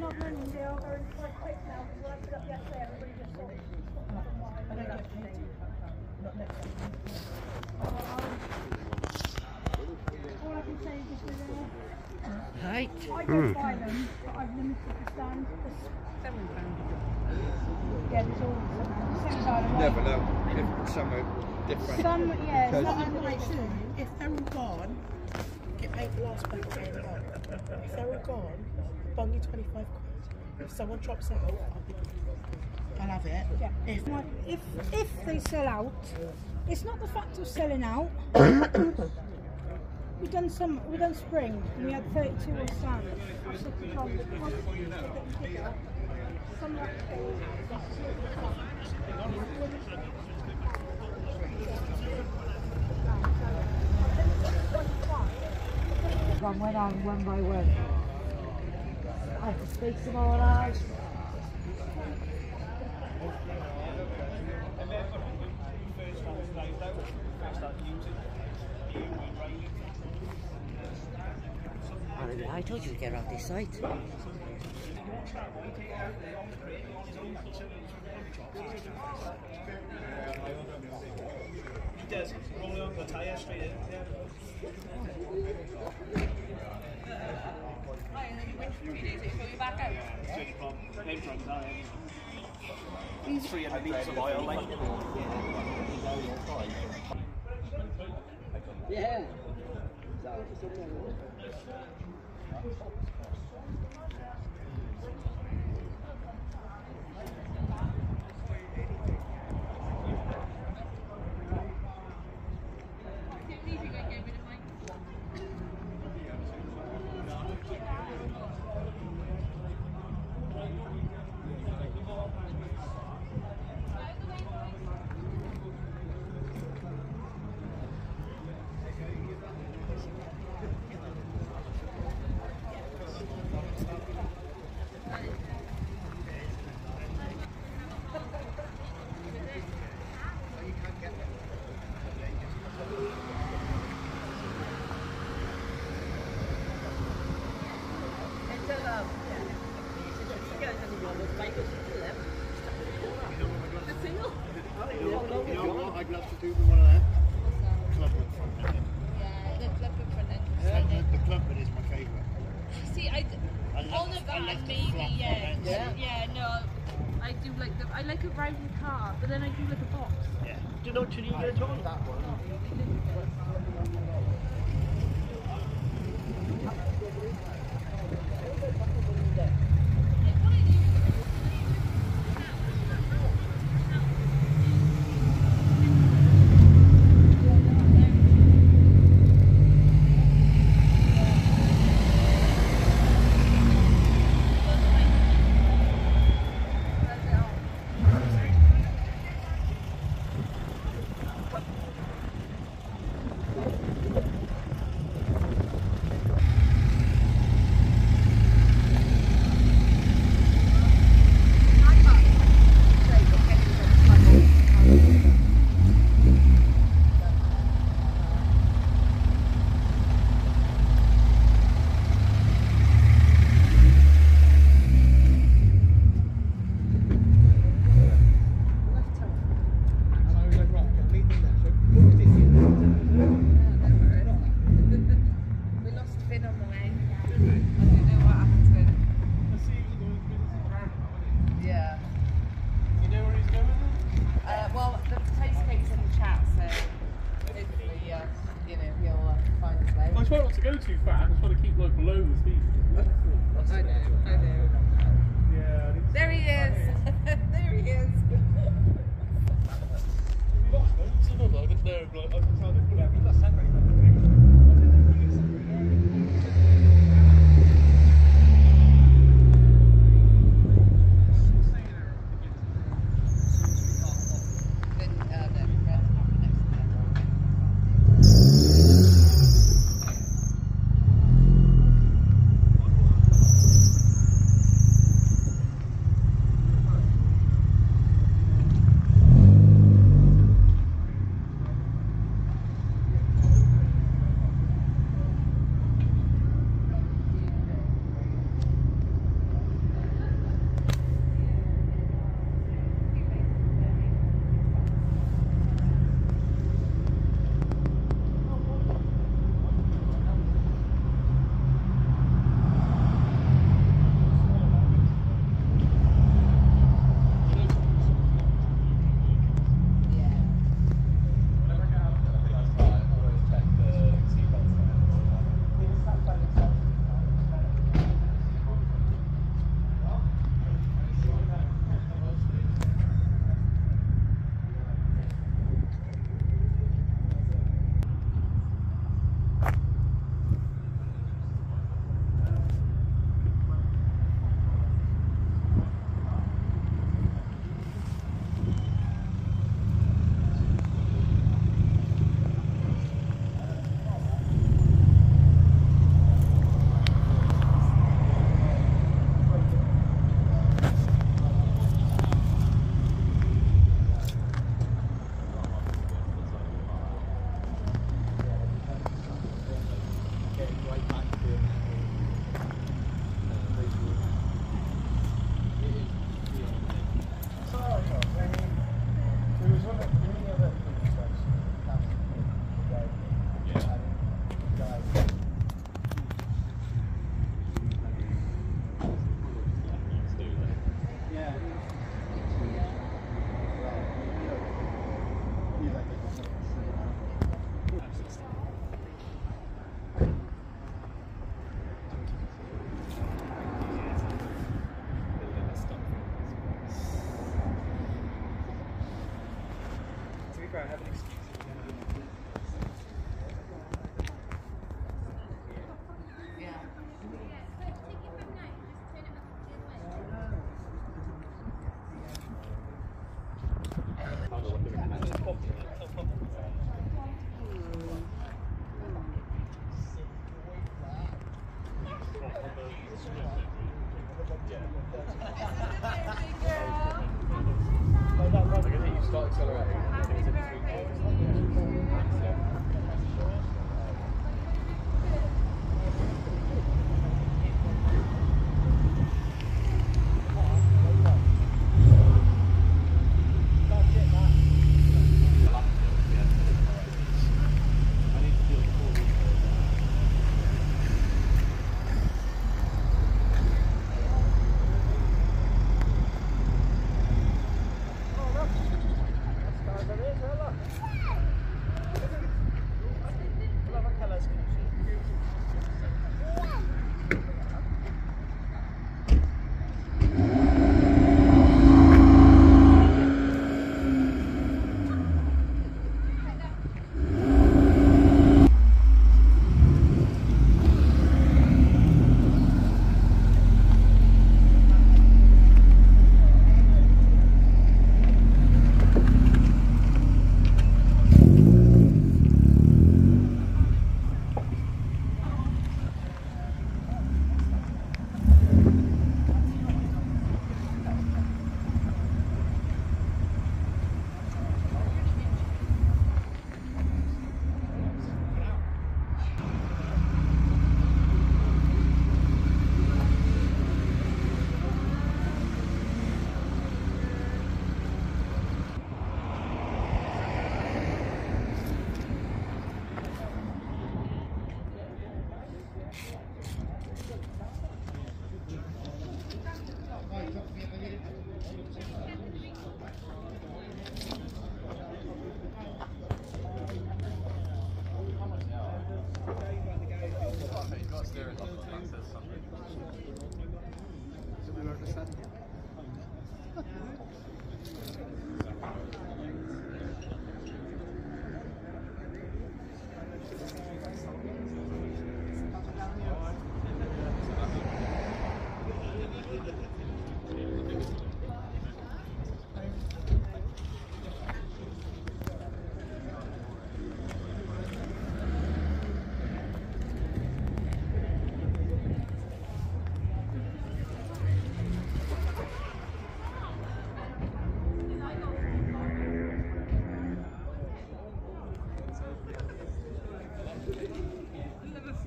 Not running, they are going quite quick now. because I put up yesterday, everybody just saw it. From what I heard yesterday. All I can say is just with Right. I don't buy them, but I've limited the stand. Seven pounds. Yeah, there's all same side of Never know if some are different. Some, yeah, Because- some I'm are like, if they're all gone, get paid the last back they're all gone. If they're all gone, bung you 25 quid. If someone drops out, I'll, I'll have it. Yeah. If if if they sell out, it's not the fact of selling out. we done some. We done spring, and we had 32 on stand. I said to Charlie, "Once you get them bigger, some One went on one by one. I have to speak some more. I told you to get off this site. Des, roll on the tyre straight in. Name drums, aren't they? These 300 litres of oil, like. Yeah. You know what I'd to do with one of them? Club with front end. Yeah, the club in front end. The, the club bit is my favourite. See, I, d- I love- all of I that love the maybe, flat yeah. yeah. no. I do like the, I like a round car, but then I do like a box. Yeah. Do you know what you need to get on? That one.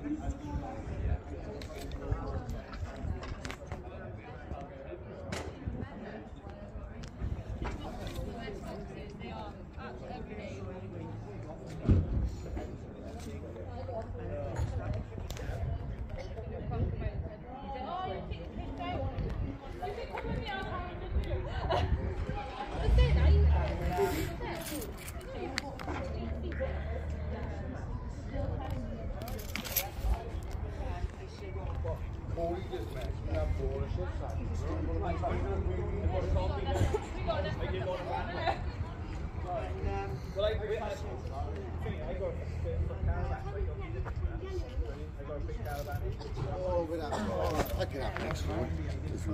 ありがとうございます。Oh, but that, oh, I'd out next time. If you